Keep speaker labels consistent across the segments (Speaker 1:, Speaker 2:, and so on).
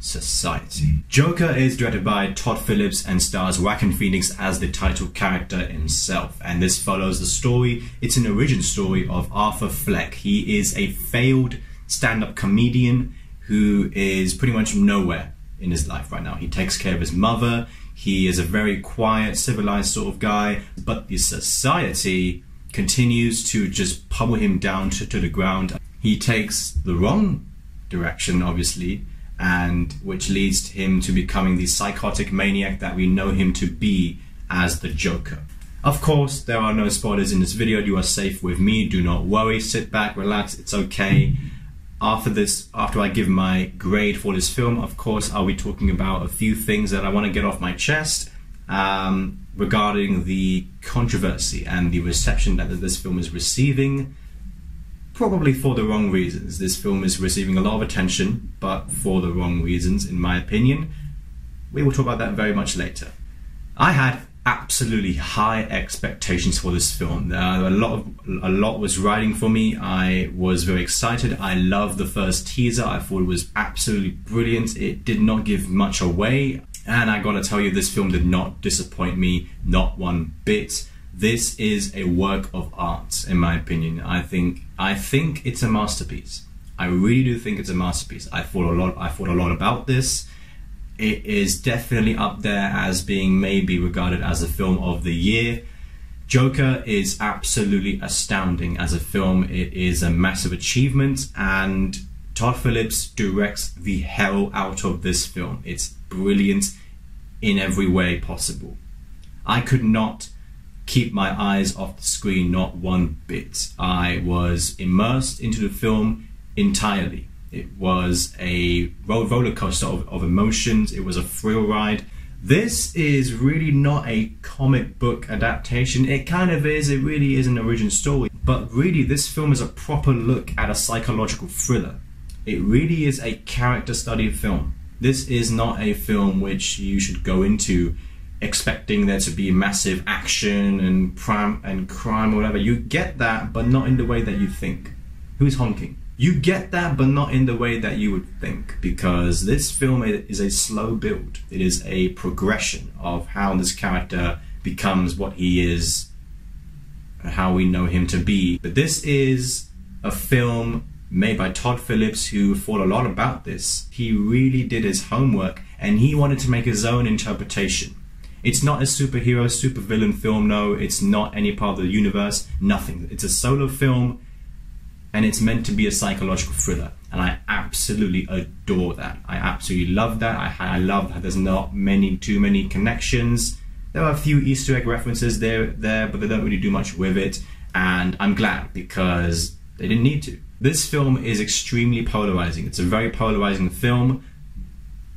Speaker 1: Society. Joker is directed by Todd Phillips and stars Joaquin Phoenix as the title character himself. And this follows the story, it's an origin story of Arthur Fleck. He is a failed stand up comedian who is pretty much nowhere in his life right now. He takes care of his mother, he is a very quiet, civilized sort of guy, but the society continues to just pummel him down to, to the ground. He takes the wrong direction, obviously and which leads him to becoming the psychotic maniac that we know him to be as the Joker. Of course, there are no spoilers in this video. You are safe with me. Do not worry. Sit back, relax. It's okay. After this, after I give my grade for this film, of course, I'll be talking about a few things that I want to get off my chest um, regarding the controversy and the reception that this film is receiving probably for the wrong reasons. This film is receiving a lot of attention, but for the wrong reasons, in my opinion. We will talk about that very much later. I had absolutely high expectations for this film. Uh, a lot of a lot was riding for me. I was very excited. I loved the first teaser. I thought it was absolutely brilliant. It did not give much away, and I got to tell you, this film did not disappoint me, not one bit this is a work of art, in my opinion. I think I think it's a masterpiece. I really do think it's a masterpiece. I thought a lot. I thought a lot about this. It is definitely up there as being maybe regarded as a film of the year. Joker is absolutely astounding as a film. It is a massive achievement, and Todd Phillips directs the hell out of this film. It's brilliant in every way possible. I could not keep my eyes off the screen not one bit. I was immersed into the film entirely. It was a roller coaster of, of emotions. It was a thrill ride. This is really not a comic book adaptation. It kind of is, it really is an original story. But really, this film is a proper look at a psychological thriller. It really is a character study film. This is not a film which you should go into expecting there to be massive action and crime and crime or whatever. You get that, but not in the way that you think. Who's honking? You get that, but not in the way that you would think, because this film is a slow build. It is a progression of how this character becomes what he is, how we know him to be. But this is a film made by Todd Phillips, who thought a lot about this. He really did his homework and he wanted to make his own interpretation. It's not a superhero, supervillain film, no. It's not any part of the universe, nothing. It's a solo film and it's meant to be a psychological thriller. And I absolutely adore that. I absolutely love that. I, I love that there's not many, too many connections. There are a few Easter egg references there, there, but they don't really do much with it. And I'm glad because they didn't need to. This film is extremely polarizing. It's a very polarizing film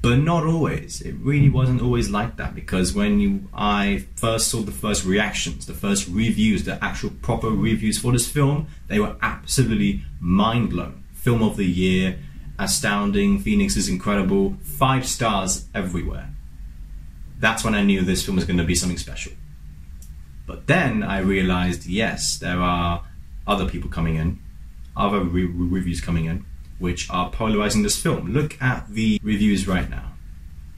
Speaker 1: but not always. It really wasn't always like that because when you, I first saw the first reactions, the first reviews, the actual proper reviews for this film, they were absolutely mind blown. Film of the year, astounding, Phoenix is incredible, five stars everywhere. That's when I knew this film was going to be something special. But then I realized, yes, there are other people coming in, other re- reviews coming in, which are polarizing this film. Look at the reviews right now.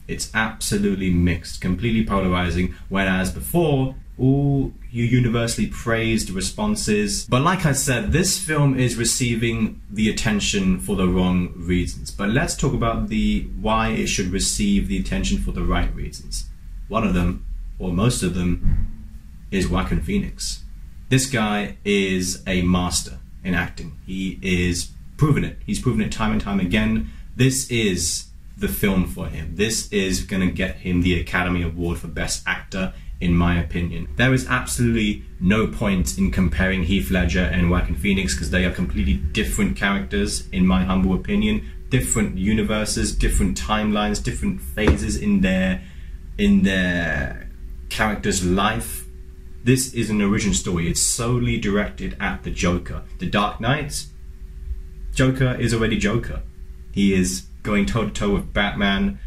Speaker 1: It's absolutely mixed, completely polarizing, whereas before, all you universally praised responses. But like I said, this film is receiving the attention for the wrong reasons. But let's talk about the why it should receive the attention for the right reasons. One of them, or most of them, is Joaquin Phoenix. This guy is a master in acting. He is proven it. He's proven it time and time again. This is the film for him. This is going to get him the Academy Award for Best Actor, in my opinion. There is absolutely no point in comparing Heath Ledger and Joaquin Phoenix because they are completely different characters, in my humble opinion. Different universes, different timelines, different phases in their in their character's life. This is an origin story. It's solely directed at the Joker. The Dark Knight Joker is already Joker. He is going toe to toe with Batman,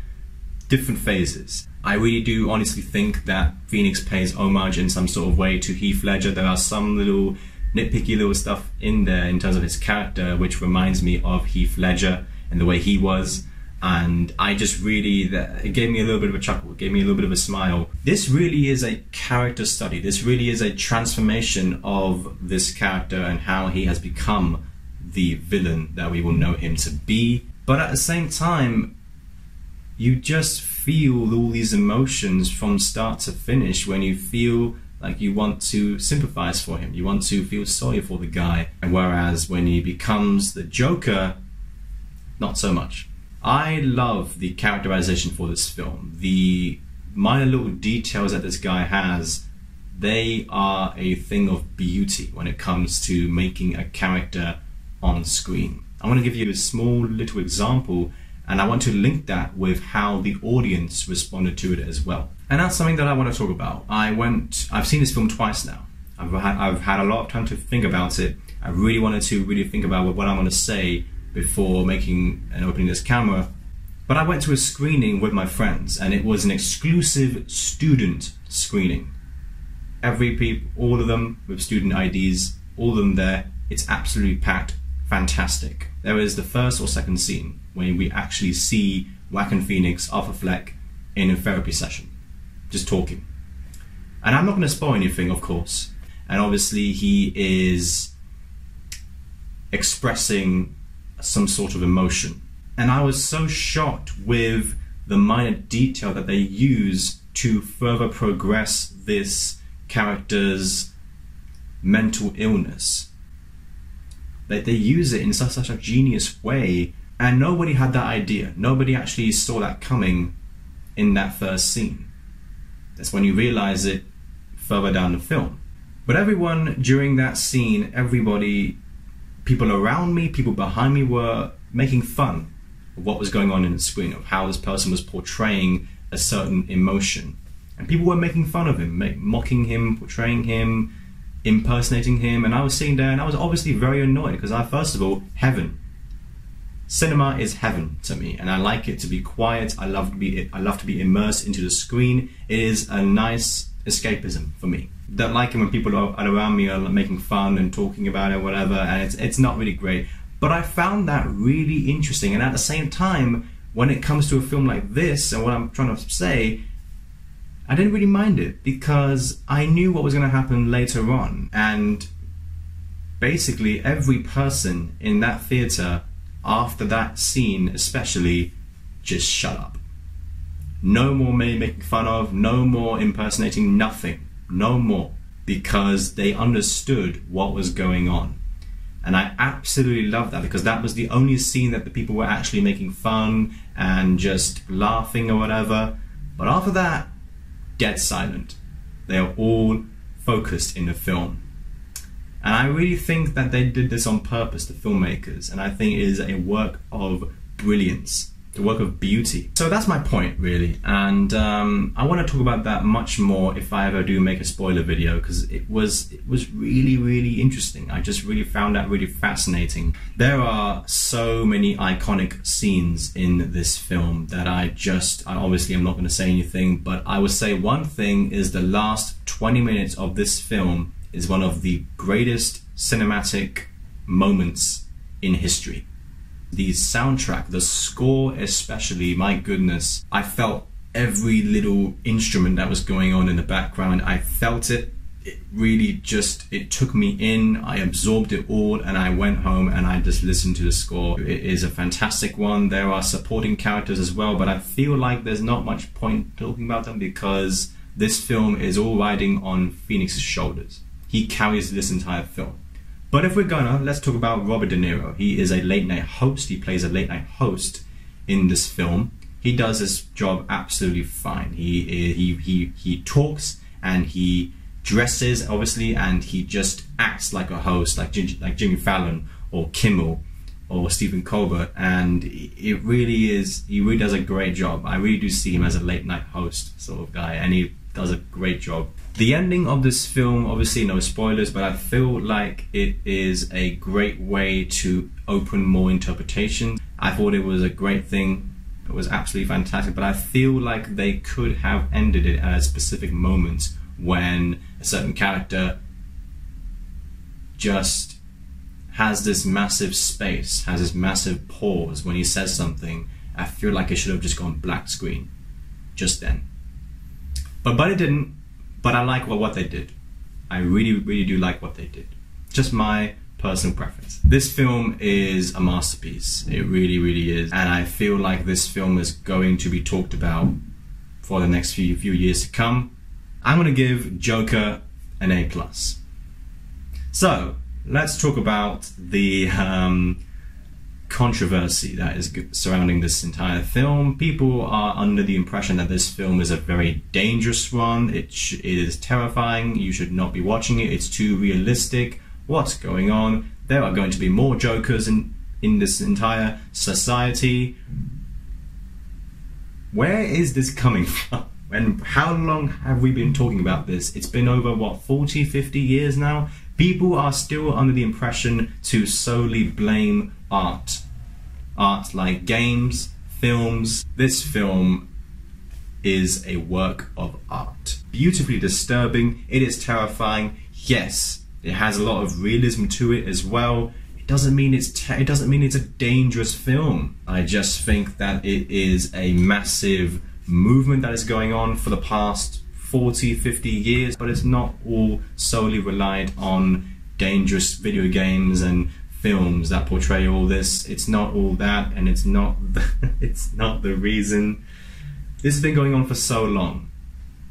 Speaker 1: different phases. I really do honestly think that Phoenix pays homage in some sort of way to Heath Ledger. There are some little nitpicky little stuff in there in terms of his character, which reminds me of Heath Ledger and the way he was. and I just really it gave me a little bit of a chuckle, it gave me a little bit of a smile. This really is a character study. This really is a transformation of this character and how he has become the villain that we will know him to be. But at the same time, you just feel all these emotions from start to finish when you feel like you want to sympathize for him, you want to feel sorry for the guy. And whereas when he becomes the Joker, not so much. I love the characterization for this film. The minor little details that this guy has, they are a thing of beauty when it comes to making a character on screen. I want to give you a small little example and I want to link that with how the audience responded to it as well. And that's something that I want to talk about. I went, I've seen this film twice now. I've had, I've had a lot of time to think about it. I really wanted to really think about what I'm going to say before making and opening this camera. But I went to a screening with my friends, and it was an exclusive student screening. Every people, all of them with student IDs, all of them there. It's absolutely packed, fantastic. There is the first or second scene when we actually see Joaquin Phoenix, Arthur Fleck, in a therapy session, just talking. And I'm not going to spoil anything, of course. And obviously, he is expressing some sort of emotion. And I was so shocked with the minor detail that they use to further progress this character's mental illness. They use it in such, such a genius way, and nobody had that idea. Nobody actually saw that coming in that first scene. That's when you realize it further down the film. But everyone during that scene, everybody people around me, people behind me were making fun of what was going on in the screen, of how this person was portraying a certain emotion. And people were making fun of him, mocking him, portraying him, impersonating him. And I was sitting there and I was obviously very annoyed because I, first of all, heaven. Cinema is heaven to me, and I like it to be quiet. I love to be I love to be immersed into the screen. It is a nice escapism for me don't like it when people are, around me are making fun and talking about it, whatever, and it's it's not really great. But I found that really interesting, and at the same time, when it comes to a film like this, and what I'm trying to say, I didn't really mind it because I knew what was going to happen later on, and basically every person in that theater after that scene, especially, just shut up. No more making fun of, no more impersonating, nothing no more, because they understood what was going on. And I absolutely love that because that was the only scene that the people were actually making fun and just laughing or whatever. But after that, dead silent. They are all focused in the film. And I really think that they did this on purpose, the filmmakers, and I think it is a work of brilliance the work of beauty. So that's my point, really, and um, I want to talk about that much more if I ever do make a spoiler video because it was it was really really interesting. I just really found that really fascinating. There are so many iconic scenes in this film that I just I obviously I'm not going to say anything, but I would say one thing is the last 20 minutes of this film is one of the greatest cinematic moments in history the soundtrack, the score especially, my goodness, I felt every little instrument that was going on in the background. I felt it. It really just it took me in. I absorbed it all, and I went home and I just listened to the score. It is a fantastic one. There are supporting characters as well, but I feel like there's not much point talking about them because this film is all riding on Phoenix's shoulders. He carries this entire film. But if we're gonna, let's talk about Robert De Niro. He is a late night host. He plays a late night host in this film. He does his job absolutely fine. He he he he talks and he dresses obviously, and he just acts like a host, like like Jimmy Fallon or Kimmel or Stephen Colbert, and it really is. He really does a great job. I really do see him as a late night host sort of guy, and he does a great job. The ending of this film, obviously, no spoilers, but I feel like it is a great way to open more interpretation. I thought it was a great thing. It was absolutely fantastic, but I feel like they could have ended it at a specific moment when a certain character just has this massive space, has this massive pause when he says something, I feel like it should have just gone black screen just then. But it didn't. But I like what, what they did. I really, really do like what they did. Just my personal preference. This film is a masterpiece. It really, really is. And I feel like this film is going to be talked about for the next few few years to come. I'm gonna give Joker an A plus. So let's talk about the um, controversy that is surrounding this entire film. People are under the impression that this film is a very dangerous one. It, it is terrifying. You should not be watching it. It's too realistic. What's going on? There are going to be more Jokers in, in this entire society. Where is this coming from? And how long have we been talking about this? It's been over, what, 40, 50 years now? People are still under the impression to solely blame art. Art like games, films. This film is a work of art. Beautifully disturbing, it is terrifying. Yes, it has a lot of realism to it as well. It doesn't mean it's it doesn't mean it's a dangerous film. I just think that it is a massive movement that is going on for the past 40, 50 years, but it's not all solely relied on dangerous video games and films that portray all this. It's not all that, and it's not the, it's not the reason. This has been going on for so long.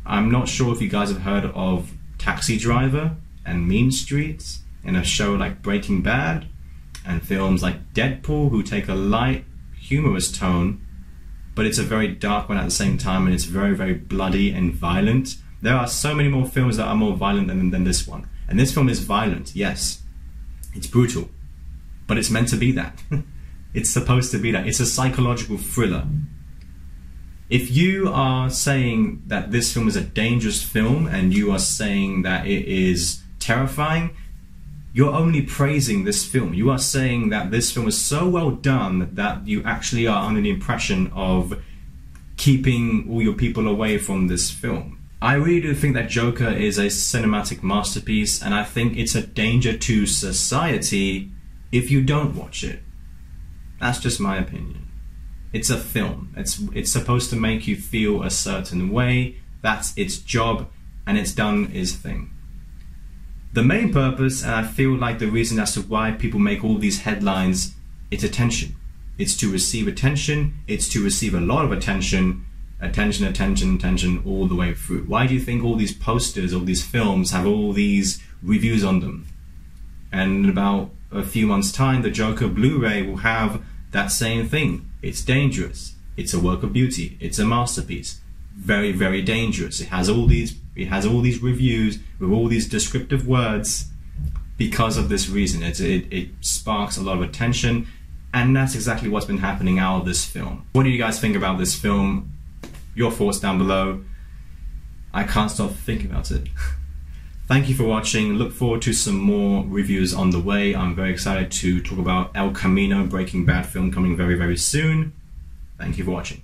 Speaker 1: I'm not sure if you guys have heard of Taxi Driver and Mean Streets and a show like Breaking Bad and films like Deadpool who take a light, humorous tone but it's a very dark one at the same time, and it's very, very bloody and violent. There are so many more films that are more violent than, than this one. And this film is violent, yes. It's brutal. But it's meant to be that. it's supposed to be that. It's a psychological thriller. If you are saying that this film is a dangerous film and you are saying that it is terrifying, you're only praising this film. You are saying that this film is so well done that you actually are under the impression of keeping all your people away from this film. I really do think that Joker is a cinematic masterpiece, and I think it's a danger to society if you don't watch it. That's just my opinion. It's a film. It's it's supposed to make you feel a certain way. That's its job, and it's done its thing. The main purpose, and I feel like the reason as to why people make all these headlines, it's attention. It's to receive attention, it's to receive a lot of attention, attention, attention, attention all the way through. Why do you think all these posters, all these films have all these reviews on them? And in about a few months' time, the Joker Blu ray will have that same thing. It's dangerous. It's a work of beauty. It's a masterpiece. Very, very dangerous. It has all these it has all these reviews with all these descriptive words because of this reason. It, it, it sparks a lot of attention, and that's exactly what's been happening out of this film. What do you guys think about this film? Your thoughts down below. I can't stop thinking about it. Thank you for watching. Look forward to some more reviews on the way. I'm very excited to talk about El Camino, Breaking Bad film coming very, very soon. Thank you for watching.